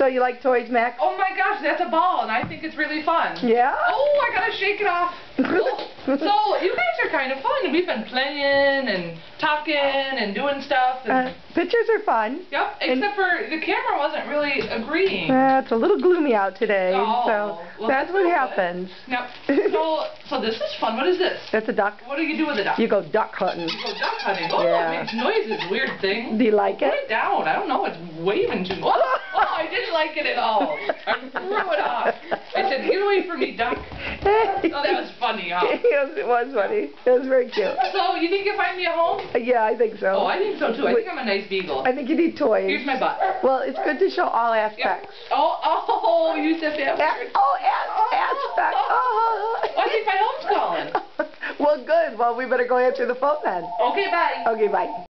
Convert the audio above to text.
So you like toys, Max? Oh my gosh, that's a ball, and I think it's really fun. Yeah? Oh, I gotta shake it off. Oh, so you guys are kind of fun. We've been playing and talking and doing stuff. And, Uh, pictures are fun. yep, except for the camera wasn't really agreeing. Uh, it's a little gloomy out today, Oh, so well, that's that's what happens. Yep. So, so this is fun. What is this? That's a duck. What do you do with a duck? You go duck hunting. You go duck hunting. Oh, Yeah. it makes noises. Weird thing. Do you like Put it? it down. I don't know. It's waving to me. Oh, oh, I didn't like it at all. I threw it off. I said, get away from me, duck. Oh, that was funny, huh? yes, it was funny. It was very cute. So, you think you'll find me a home? Uh, yeah, I think so. Oh, I think so too. I think I'm a nice beagle. I think you need toys. Here's my butt. Well, it's good to show all Yep. aspects. Oh, oh, you said that word. oh, as- aspect. Oh. oh. Well, I think my home's calling. well, good. Well, we better go answer the phone then. Okay, bye. Okay, bye.